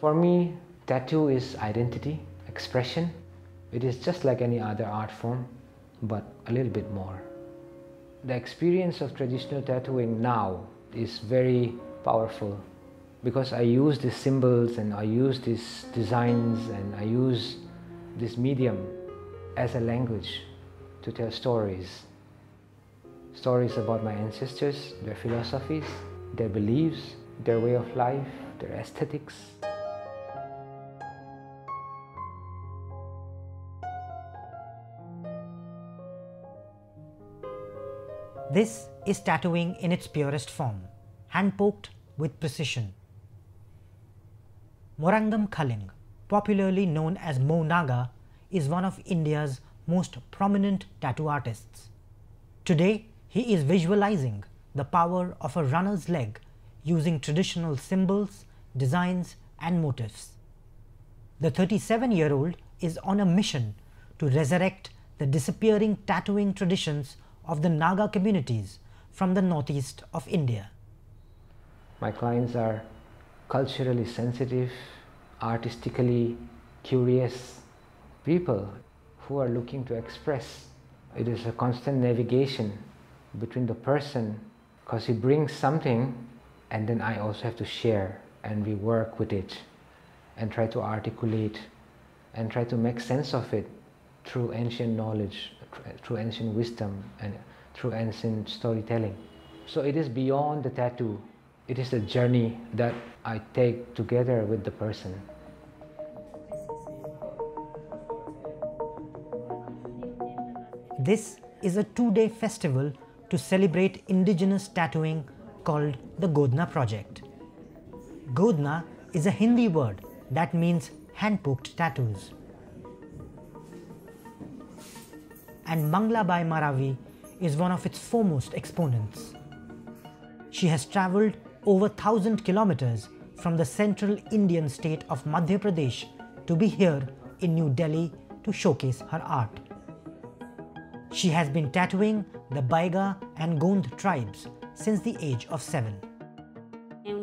For me, tattoo is identity, expression. It is just like any other art form, but a little bit more. The experience of traditional tattooing now is very powerful because I use these symbols and I use these designs and I use this medium as a language to tell stories. Stories about my ancestors, their philosophies, their beliefs, their way of life, their aesthetics. This is tattooing in its purest form, hand-poked with precision. Moranngam Khaling, popularly known as Mo Naga, is one of India's most prominent tattoo artists. Today, he is visualizing the power of a runner's leg using traditional symbols, designs and motifs. The 37-year-old is on a mission to resurrect the disappearing tattooing traditions of the Naga communities from the northeast of India. My clients are culturally sensitive, artistically curious people who are looking to express. It is a constant navigation between the person because he brings something and then I also have to share and we work with it and try to articulate and try to make sense of it through ancient knowledge, through ancient wisdom and through ancient storytelling. So it is beyond the tattoo. It is a journey that I take together with the person. This is a two-day festival to celebrate indigenous tattooing called the Godna Project. Godna is a Hindi word that means hand-poked tattoos. And Manglabai Maravi is one of its foremost exponents. She has travelled over 1000 kilometers from the central Indian state of Madhya Pradesh to be here in New Delhi to showcase her art. She has been tattooing the Baiga and Gond tribes since the age of seven.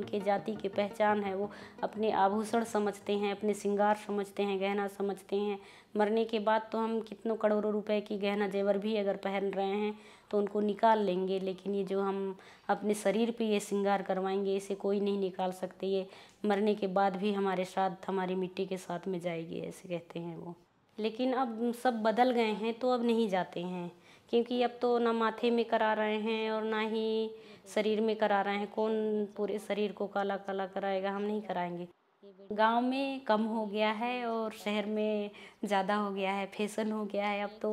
उनके जाति की पहचान है, वो अपने आभूषण समझते हैं, अपने श्रृंगार समझते हैं, गहना समझते हैं। मरने के बाद तो हम कितनों करोड़ों रुपए की गहना जेवर भी अगर पहन रहे हैं तो उनको निकाल लेंगे, लेकिन ये जो हम अपने शरीर पे ये श्रृंगार करवाएँगे, इसे कोई नहीं निकाल सकते। ये मरने के बाद भी हमारे साथ, हमारी मिट्टी के साथ में जाएगी, ऐसे कहते हैं वो। लेकिन अब सब बदल गए हैं तो अब नहीं जाते हैं। क्योंकि अब तो ना माथे में करा रहे हैं और ना ही शरीर में करा रहे हैं। कौन पूरे शरीर को काला काला कराएगा? हम नहीं कराएँगे। गाँव में कम हो गया है और शहर में ज़्यादा हो गया है फ़ैशन हो गया है। अब तो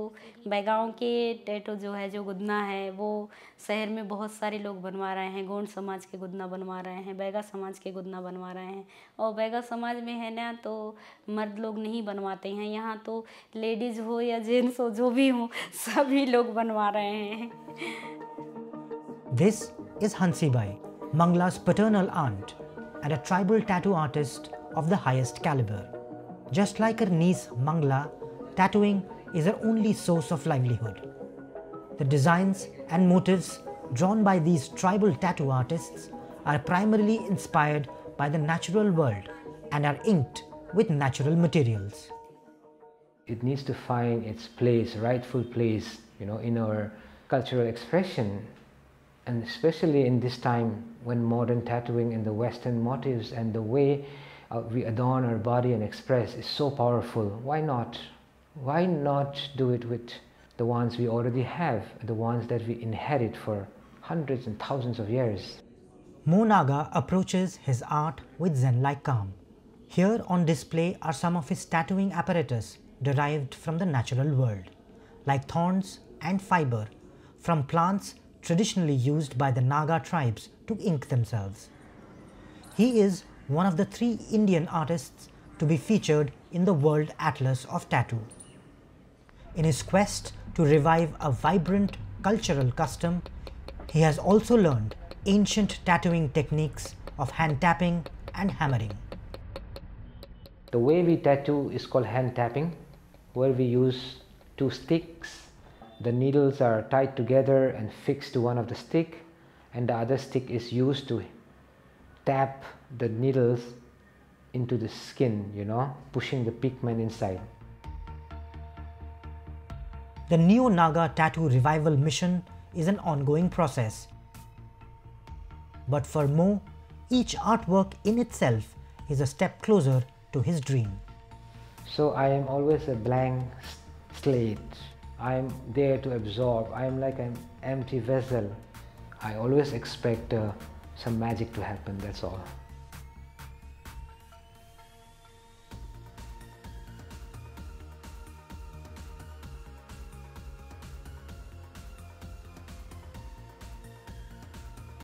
बैगाँव के टैटो जो है जो गुदना है वो शहर में बहुत सारे लोग बनवा रहे हैं। गोंड समाज के गुदना बनवा रहे हैं बैगा समाज के गुदना बनवा रहे हैं। और बैगा समाज में है ना तो मर्द लोग नहीं बनवाते हैं। यहाँ तो लेडीज़ हो या जेंट्स हो जो भी हो सभी लोग बनवा रहे हैं। This is Hansibai, Mangla's paternal aunt and a tribal tattoo artist of the highest caliber. Just like her niece Mangla, tattooing is her only source of livelihood. The designs and motifs drawn by these tribal tattoo artists are primarily inspired by the natural world and are inked with natural materials. It needs to find its place, rightful place, you know, in our cultural expression and especially in this time when modern tattooing and the western motifs and the way Uh, we adorn our body and express is so powerful why not why not do it with the ones we already have the ones that we inherit for hundreds and thousands of years Mo Naga approaches his art with zen-like calm. Here on display are some of his tattooing apparatus derived from the natural world, like thorns and fiber from plants traditionally used by the Naga tribes to ink themselves. He is one of the three Indian artists to be featured in the World Atlas of Tattoo. In his quest to revive a vibrant cultural custom, he has also learned ancient tattooing techniques of hand tapping and hammering. The way we tattoo is called hand tapping, where we use two sticks the needles are tied together and fixed to one of the stick and the other stick is used to tap the needles into the skin, you know, pushing the pigment inside. The Neo Naga Tattoo Revival mission is an ongoing process. But for Mo, each artwork in itself is a step closer to his dream. So I am always a blank slate. I am there to absorb. I am like an empty vessel. I always expect uh, some magic to happen, that's all.